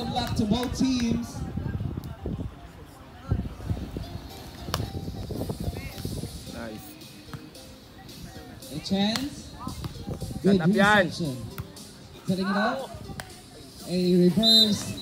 of luck to both teams. Nice. A chance. Yan. reception. Setting it up. A reverse.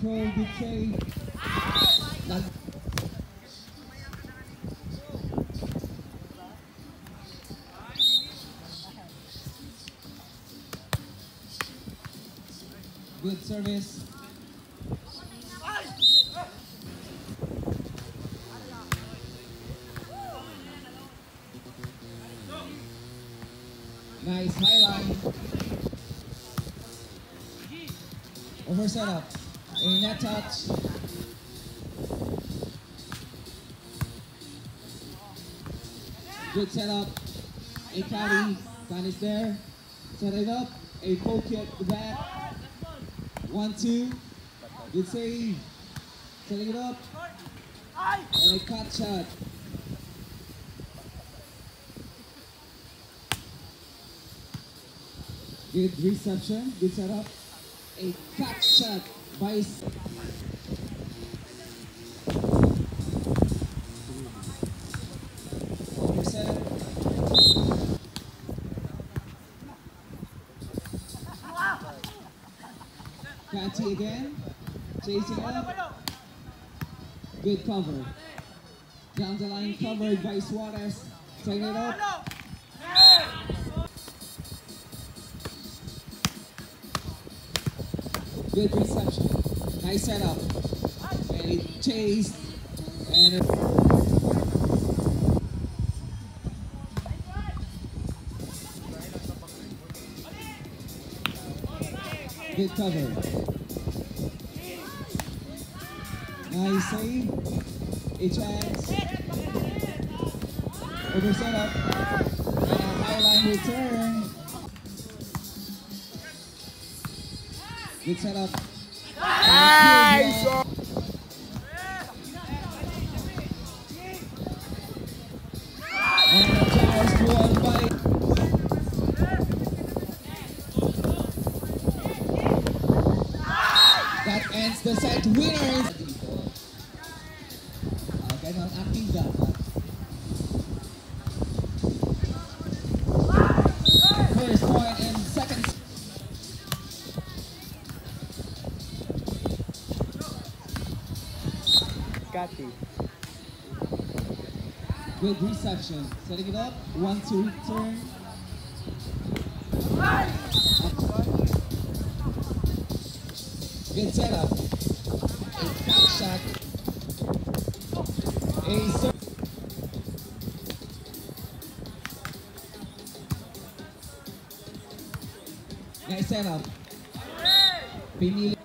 Throw, good Good service. Nice high line. Over setup. A net touch. Good setup. A carry. Tan is there. Set it up. A at the back. One, two. Good save. Setting it up. And a cut shot. Good reception. Good setup. A cut shot by S- again. Chasing up. Good cover. Down the line covered by Suarez. Setting it up. Good reception. Nice setup. And he chased. And it- good cover. Nice save. A. Over setup. And a high line return. Good setup. Nice! That ends the set. Winners! Ah, ganon acting dapat. Cathy. Good reception. Setting it up. One, two, turn. Good setup. A back shot. A ser- Nice setup. Pinili.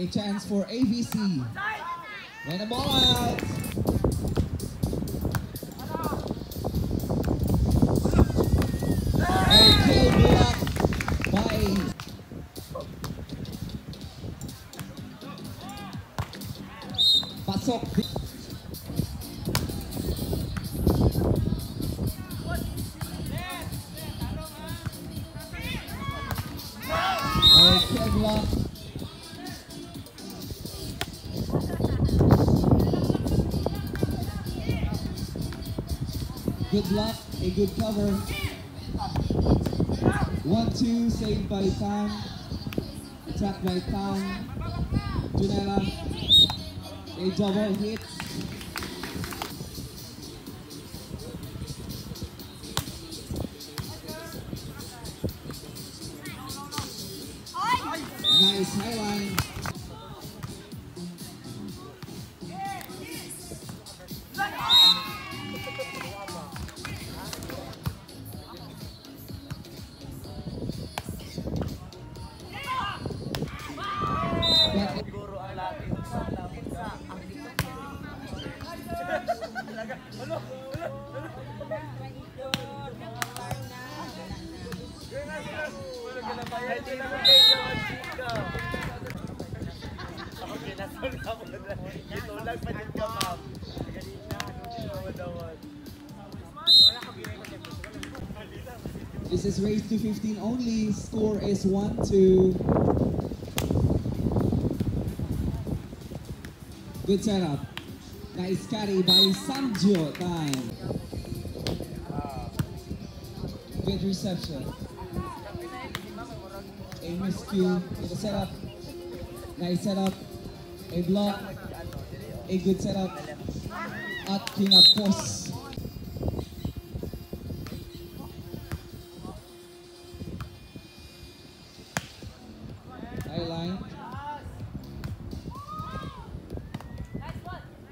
A chance for AVC. And a ball out. A kill. Good block, a good cover. One, two, saved by Tan. Attack by Tan. Junela. A double hit. Nice high line. This is race to 15 only. Score is 1 2. Good setup. Nice carry by Sanjo time. Good reception. A miscue in the setup. Nice setup. A block. A good setup. At kinapos. High line.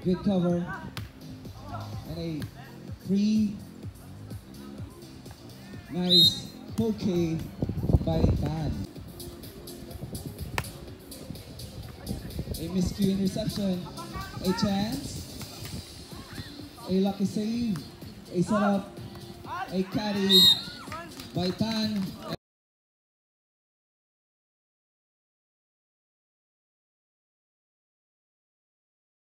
Good cover. And a free. Nice poke by Tan. Miscue interception. A chance. A lucky save. A setup. A carry by Tan.